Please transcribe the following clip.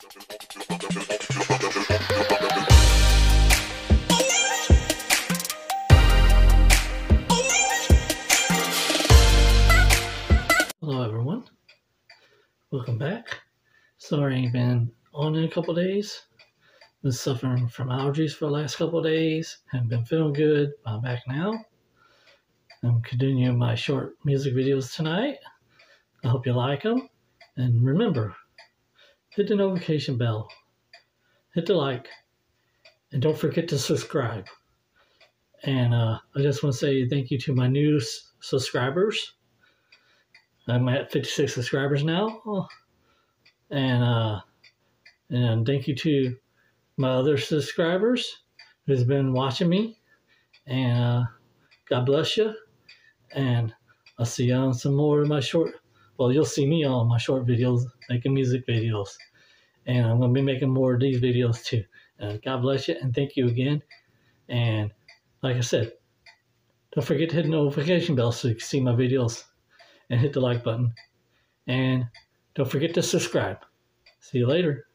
Hello, everyone. Welcome back. Sorry I ain't been on in a couple days. Been suffering from allergies for the last couple days. Haven't been feeling good. but I'm back now. I'm continuing my short music videos tonight. I hope you like them. And remember, hit the notification bell, hit the like, and don't forget to subscribe. And uh, I just want to say thank you to my new s- subscribers. I'm at 56 subscribers now. And uh, and thank you to my other subscribers who's been watching me. And uh, God bless you. And I'll see you on some more of my short. Well, you'll see me on my short videos, making music videos. And I'm going to be making more of these videos too. Uh, God bless you and thank you again. And like I said, don't forget to hit the notification bell so you can see my videos and hit the like button. And don't forget to subscribe. See you later.